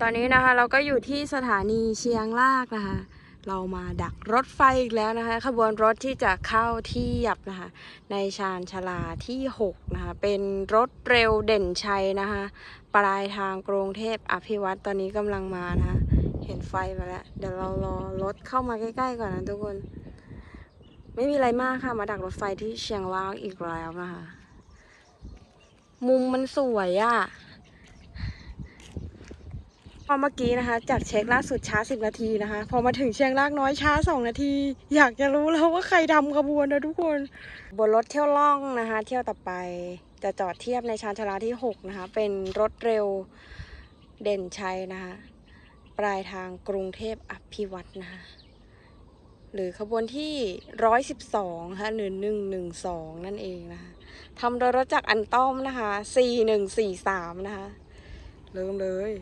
ตอนนี้นะคะเราก็อยู่ที่สถานีเชียงรากนะคะ เรามาดักรถไฟอีกแล้วนะคะ ขบวนรถที่จะเข้าที่ยับนะคะ ในชานชาลาที่6นะคะ เป็นรถเร็วเด่นชัยนะคะ ปลายทางกรุงเทพอภิวัตรตอนนี้กำลังมานะคะ เห็นไฟมาแล้ว เดี๋ยวเรารอรถเข้ามาใกล้ๆก่อนนะทุกคน ไม่มีอะไรมากค่ะ มาดักรถไฟที่เชียงรากอีกแล้วนะคะ มุมมันสวยอะ่ะ พอเมื่อกี้นะคะ จากเช็คล่าสุดช้าสิบนาทีนะคะ พอมาถึงเชียงรากน้อยช้าสองนาที อยากจะรู้แล้วว่าใครทำขบวนนะทุกคน บนรถเที่ยวล่องนะคะ เที่ยวต่อไปจะจอดเทียบในชานชาลาที่หกนะคะ เป็นรถเร็วเด่นชัยนะคะ ปลายทางกรุงเทพอภิวัตรนะคะ หรือขบวนที่ร้อยสิบสองค่ะหนึ่งหนึ่งสองนั่นเองนะคะทำโดยรถจากอันต้อมนะคะสี่หนึ่งสี่สามนะคะ เริ่มเลย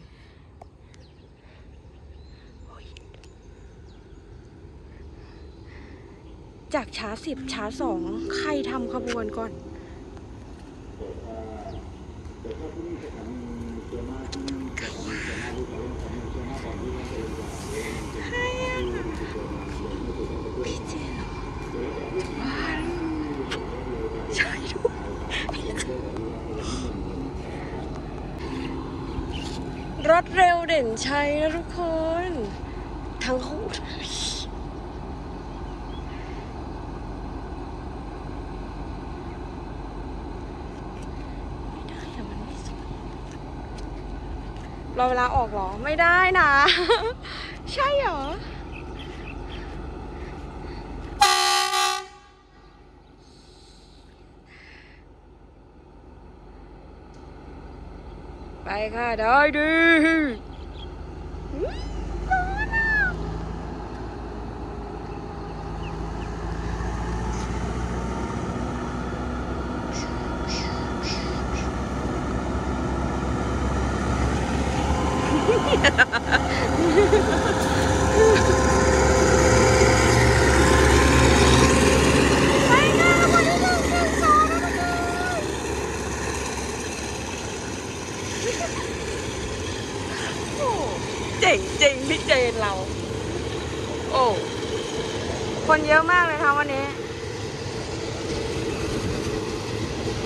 จากช้าสิบช้าสองใครทำขบวนก่อนรอะพี่เจนเหรอว้าวใช่ด้วยรถเร็วเด่นชัยนะทุกคน ทั้งคู่เลย ไม่ได้แต่มันไม่สวย รอเวลาออกเหรอ ไม่ได้นะ ใช่เหรอ ไปค่ะได้ดิอุ๊ยร้อนอะไปค่ะขบวนที่หนึ่งหนึ่งสองนะทุกคน โอ้เจ๋งจริงพี่เจนเรา โอ้ คนเยอะมากเลยค่ะวันนี้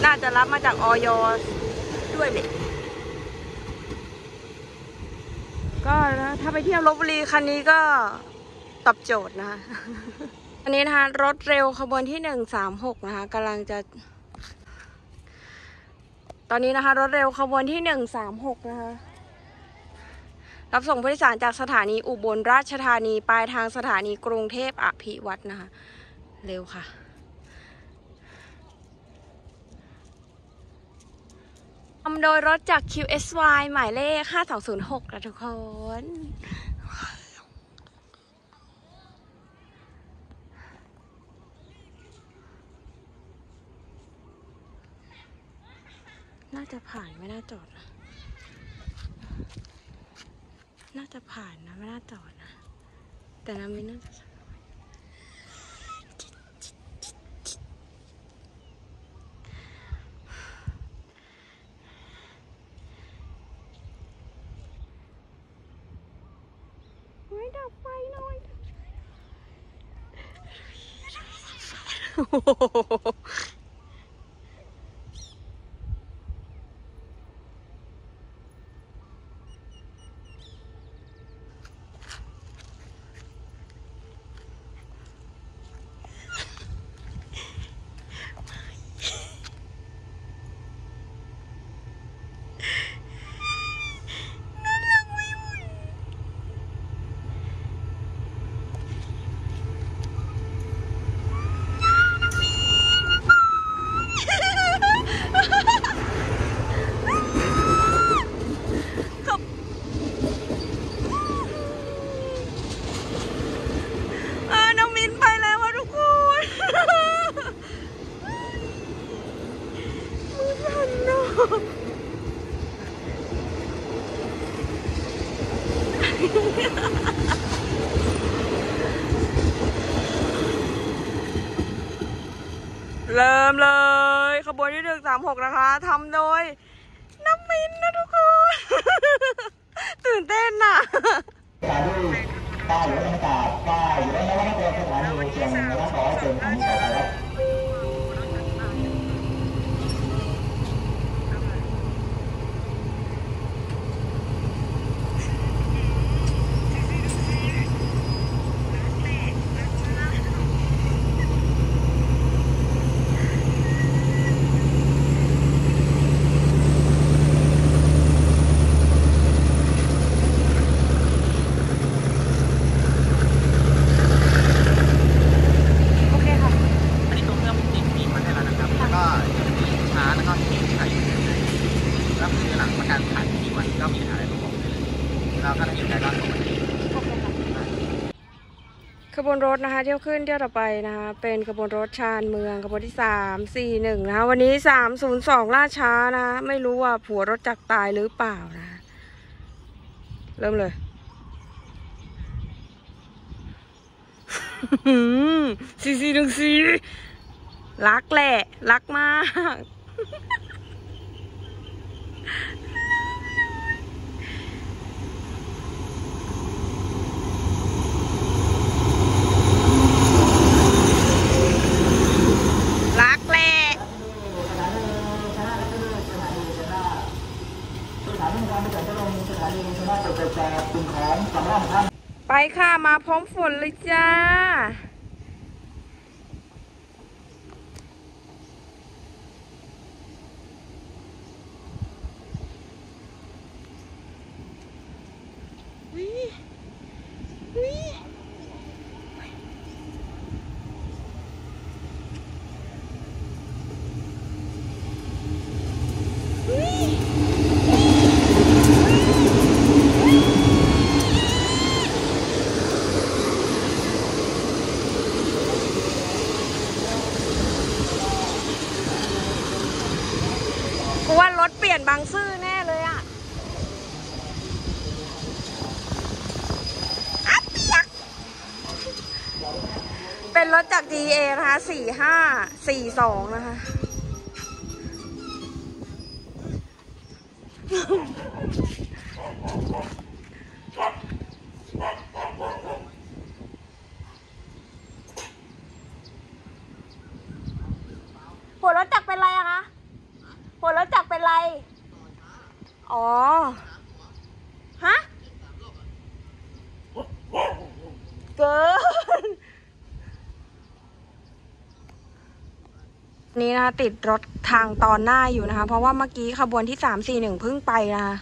น่าจะรับมาจากออยด้วยเด็กก็ถ้าไปเที่ยวลบบุรีคันนี้ก็ตอบโจทย์นะคะอันนี้นะคะรถเร็วขบวนที่หนึ่งสามหกนะคะกำลังจะ ตอนนี้นะคะ รถเร็วขบวนที่หนึ่งสามหกนะคะรับส่งผู้โดยสารจากสถานีอุบลราชธานีปลายทางสถานีกรุงเทพอภิวัตรนะคะ เร็วค่ะำโดยรถจาก QSY หมายเลข 5206นะทุกคน น่าจะผ่านไม่น่าจอดนะ น่าจะผ่านนะไม่น่าจอดนะ แต่น้ำมินน่าจะ ไม่ดับไฟหน่อยโอ้โหเออน้องมินไปแล้วอะทุกคนมือสั่น เริ่มเลย ขบวนที่หนึ่งสามหกนะคะทำโดยน้ำมินนะทุกคน ตื่น เราก็ได้อยู่ใจบ้าง ข บวนรถนะคะเที่ยวขึ้นเที่ยวต่อไปนะคะเป็นขบวนรถชานเมืองขบวนที่สามสี่หนึ่งนะคะวันนี้สามศูนย์สองล่าช้านะไม่รู้ว่าผัวรถจักตายหรือเปล่านะคะเริ่มเลยสี่สี่หนึ่งสี่รักแหละ รักมาก รักแหละ ไปค่ะมาพร้อมฝนเลยจ้า วิวิกูว่ารถเปลี่ยนบางซื่อแน่เลยอะอัดเปียกเป็น รถจาก DA นะคะสี่ห้าสี่สองนะคะ หัวรถจักรเป็นไรอะคะ หัวรถจักรเป็นไร อ๋อ ฮะ เกิน นี้นะคะติดรถทางตอนหน้าอยู่นะคะ เพราะว่าเมื่อกี้ขบวนที่สามสี่หนึ่งเพิ่งไปนะคะ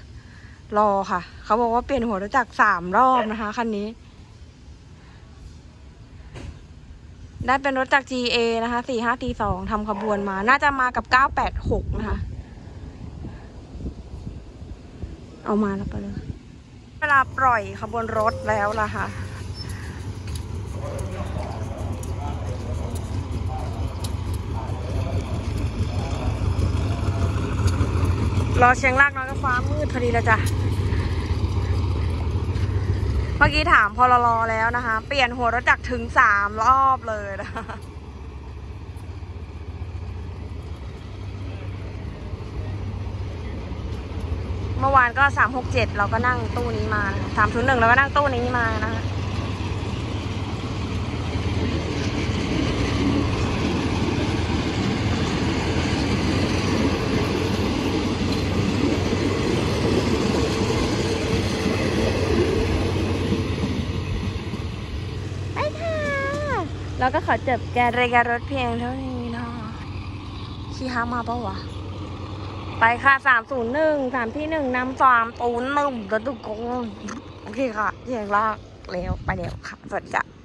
รอค่ะ เขาบอกว่าเปลี่ยนหัวรถจักรสามรอบนะคะคันนี้ ได้เป็นรถจาก GA นะคะสี่ห้าตีสองทำขบวนมา น่าจะมากับเก้าแปดหกนะคะ เอามาแล้วไปเลย เวลาปล่อยขบวนรถแล้วล่ะค่ะ รอเชียงรากน้อยก็ฟ้ามืดพอดีแล้วจ้ะ เมื่อกี้ถามพอรอแล้วนะคะ เปลี่ยนหัวรถจักรถึงสามรอบเลยนะคะเมื่อวานก็สามหกเจ็ดเราก็นั่งตู้นี้มาสามศูนย์หนึ่งเราก็นั่งตู้นี้มานะคะ ไปค่ะ แล้วก็ขอจบการรายการรถเพียงเท่านี้เนาะขี้ห้ามาปะวะ ไปค่ะสามศูนย์หนึ่งสามที่หนึ่งนำสามศูนย์หนึ่งกระตุกกงโอเคค่ะเพียงลากแล้วไปแล้วค่ะสวัสดีค่ะ